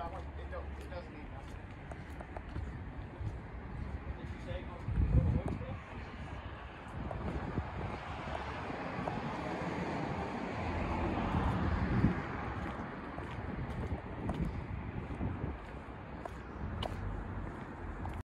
আমার